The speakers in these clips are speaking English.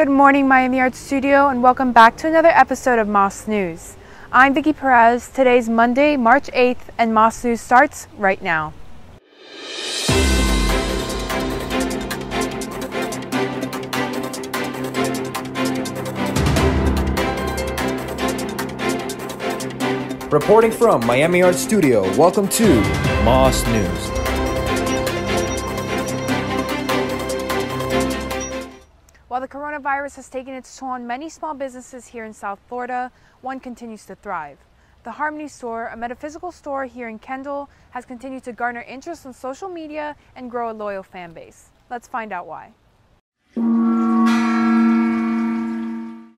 Good morning, Miami Art Studio, and welcome back to another episode of MAS News. I'm Vicki Perez. Today's Monday, March 8th, and MAS News starts right now. Reporting from Miami Art Studio, welcome to MAS News. While the coronavirus has taken its toll on many small businesses here in South Florida, one continues to thrive. The Harmony Store, a metaphysical store here in Kendall, has continued to garner interest on social media and grow a loyal fan base. Let's find out why.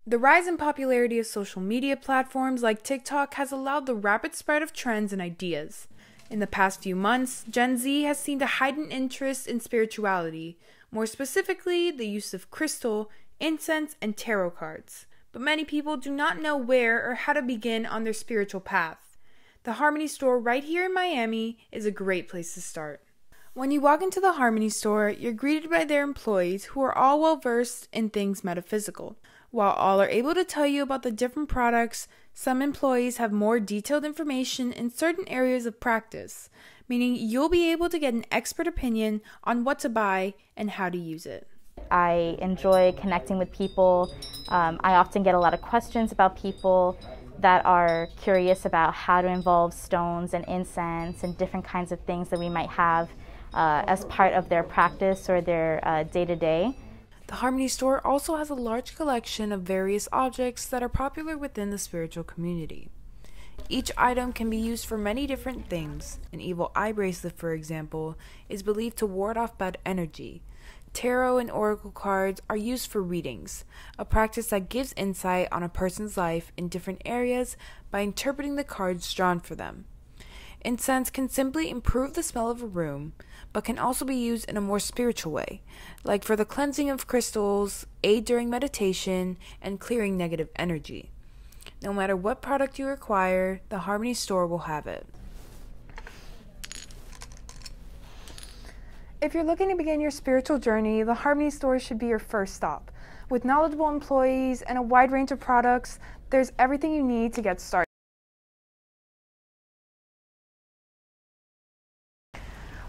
The rise in popularity of social media platforms like TikTok has allowed the rapid spread of trends and ideas. In the past few months, Gen Z has seen a heightened interest in spirituality, more specifically, the use of crystal, incense, and tarot cards. But many people do not know where or how to begin on their spiritual path. The Harmony Store, right here in Miami, is a great place to start. When you walk into the Harmony Store, you're greeted by their employees who are all well versed in things metaphysical. While all are able to tell you about the different products, some employees have more detailed information in certain areas of practice, meaning you'll be able to get an expert opinion on what to buy and how to use it. I enjoy connecting with people. Um, I often get a lot of questions about people that are curious about how to involve stones and incense and different kinds of things that we might have uh, as part of their practice or their day to day. The Harmony Store also has a large collection of various objects that are popular within the spiritual community. Each item can be used for many different things. An evil eye bracelet, for example, is believed to ward off bad energy. Tarot and oracle cards are used for readings, a practice that gives insight on a person's life in different areas by interpreting the cards drawn for them. Incense can simply improve the smell of a room, but can also be used in a more spiritual way, like for the cleansing of crystals, aid during meditation, and clearing negative energy. No matter what product you require, the Harmony Store will have it. If you're looking to begin your spiritual journey, the Harmony Store should be your first stop. With knowledgeable employees and a wide range of products, there's everything you need to get started.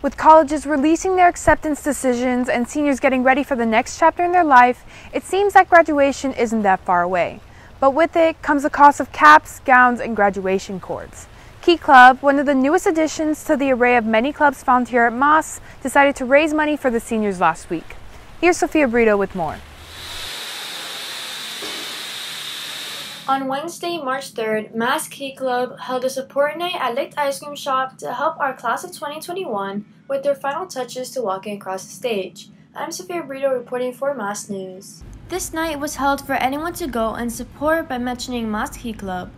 With colleges releasing their acceptance decisions and seniors getting ready for the next chapter in their life, it seems that graduation isn't that far away. But with it comes the cost of caps, gowns, and graduation cords. Key Club, one of the newest additions to the array of many clubs found here at MAS, decided to raise money for the seniors last week. Here's Sophia Brito with more. On Wednesday, March 3rd, MAS Key Club held a support night at Lick Ice Cream Shop to help our class of 2021 with their final touches to walking across the stage. I'm Sophia Brito reporting for MAS News. This night was held for anyone to go and support by mentioning MAS Key Club.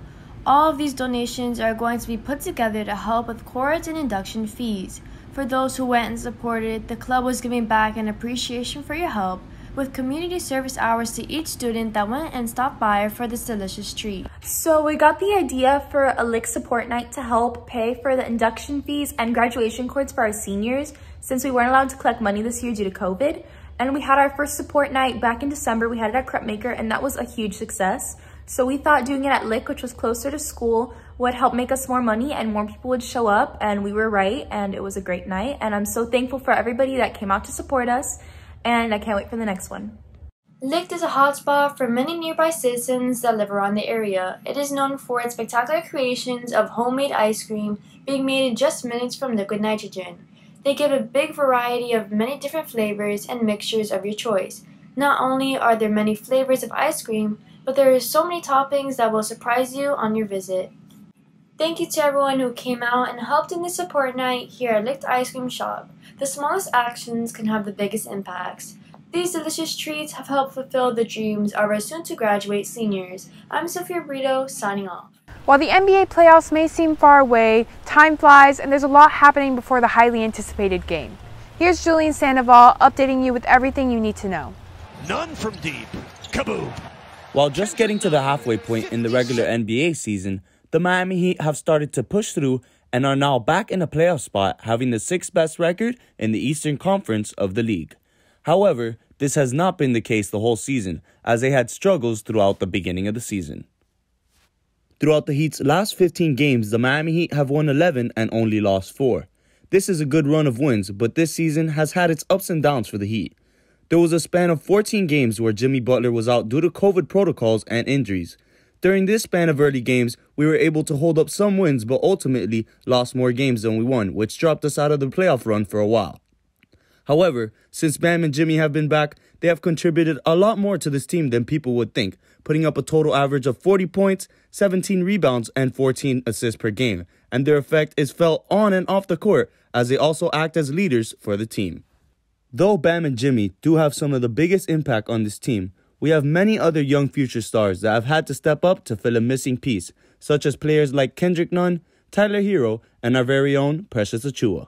All of these donations are going to be put together to help with cords and induction fees. For those who went and supported, the club was giving back an appreciation for your help with community service hours to each student that went and stopped by for this delicious treat. So we got the idea for a Lick support night to help pay for the induction fees and graduation cords for our seniors since we weren't allowed to collect money this year due to COVID. And we had our first support night back in December. We had it at Crepe Maker and that was a huge success. So we thought doing it at Lick, which was closer to school, would help make us more money and more people would show up and we were right and it was a great night. And I'm so thankful for everybody that came out to support us and I can't wait for the next one. Lick is a hotspot for many nearby citizens that live around the area. It is known for its spectacular creations of homemade ice cream being made in just minutes from liquid nitrogen. They give a big variety of many different flavors and mixtures of your choice. Not only are there many flavors of ice cream, but there are so many toppings that will surprise you on your visit. Thank you to everyone who came out and helped in the support night here at Lick Ice Cream Shop. The smallest actions can have the biggest impacts. These delicious treats have helped fulfill the dreams of our soon to graduate seniors. I'm Sophia Brito, signing off. While the NBA playoffs may seem far away, time flies and there's a lot happening before the highly anticipated game. Here's Julian Sandoval updating you with everything you need to know. Nunn from deep. Kaboom. While just getting to the halfway point in the regular NBA season, the Miami Heat have started to push through and are now back in a playoff spot, having the sixth best record in the Eastern Conference of the league. However, this has not been the case the whole season, as they had struggles throughout the beginning of the season. Throughout the Heat's last 15 games, the Miami Heat have won 11 and only lost 4. This is a good run of wins, but this season has had its ups and downs for the Heat. There was a span of 14 games where Jimmy Butler was out due to COVID protocols and injuries. During this span of early games, we were able to hold up some wins but ultimately lost more games than we won, which dropped us out of the playoff run for a while. However, since Bam and Jimmy have been back, they have contributed a lot more to this team than people would think, putting up a total average of 40 points, 17 rebounds, and 14 assists per game, and their effect is felt on and off the court as they also act as leaders for the team. Though Bam and Jimmy do have some of the biggest impact on this team, we have many other young future stars that have had to step up to fill a missing piece, such as players like Kendrick Nunn, Tyler Herro, and our very own Precious Achiuwa.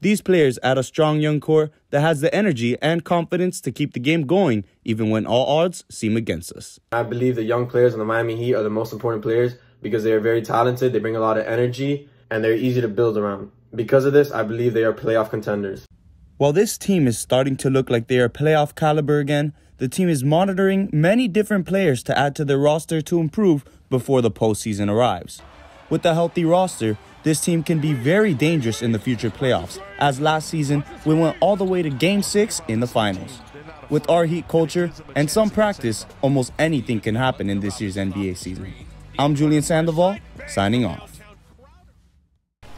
These players add a strong young core that has the energy and confidence to keep the game going even when all odds seem against us. I believe the young players on the Miami Heat are the most important players because they are very talented, they bring a lot of energy, and they're easy to build around. Because of this, I believe they are playoff contenders. While this team is starting to look like they are playoff caliber again, the team is monitoring many different players to add to their roster to improve before the postseason arrives. With a healthy roster, this team can be very dangerous in the future playoffs, as last season we went all the way to Game 6 in the finals. With our Heat culture and some practice, almost anything can happen in this year's NBA season. I'm Julian Sandoval, signing off.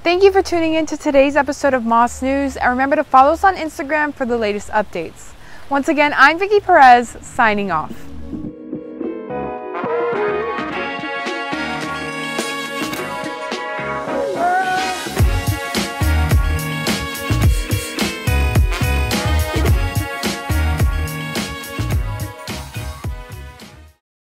Thank you for tuning in to today's episode of MAS News, and remember to follow us on Instagram for the latest updates. Once again, I'm Vicki Perez, signing off.